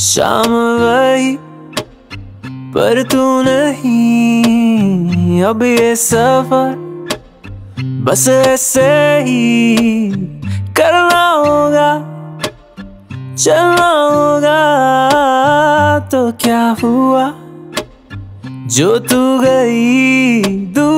शाम वही पर तू नहीं। अब ये सफ़र बस ऐसे ही करना होगा, चलना होगा। तो क्या हुआ? जो तू गई दूर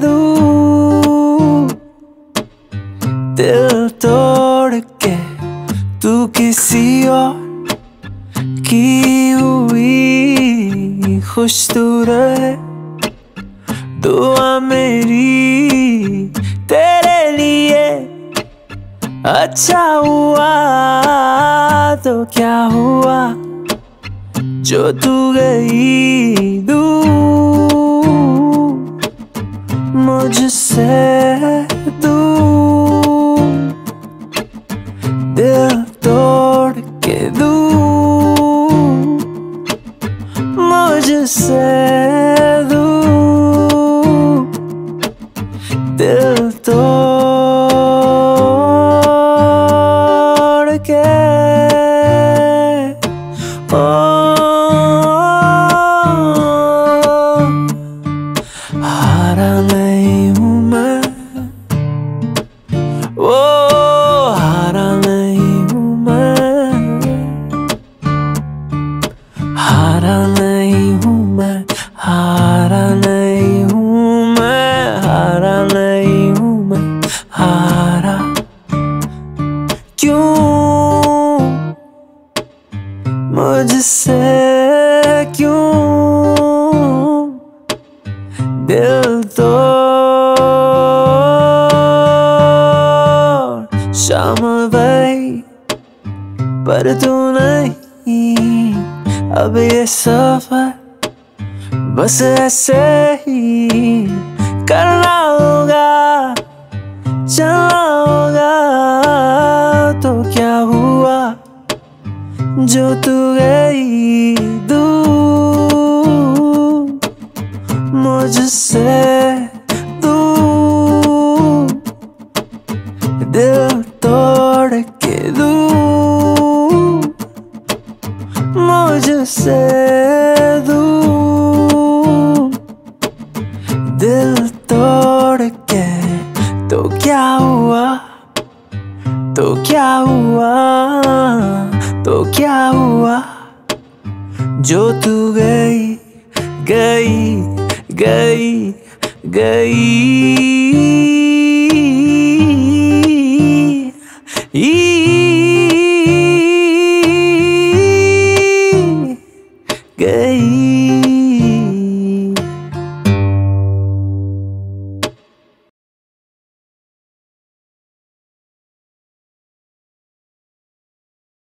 दूर। दिल तोड़ के तू किसी और की हुई खुश तू रहे। दुआ मेरी तेरे लिए अच्छा हुआ तो क्या हुआ? जो तू गई मुझसे दूर दिल तोड़ के दूर मुझसे हारा नहीं हूँ मैं ओ हारा नहीं हूँ मैं हारा नहीं हूँ मैं हारा नहीं हूँ मैं हारा नहीं हूँ मैं हारा क्यों मुझसे क्यों दिल तो शाम भाई पर तू नहीं। अब ये सफ़र बस ऐसे ही करना होगा, चलना होगा। तो क्या हुआ जो तू गई? दिल तोड़ के दूर मुझसे दूर दिल तोड़ के तो क्या हुआ? तो क्या हुआ? तो क्या हुआ? जो तू गई गई गई गई। गई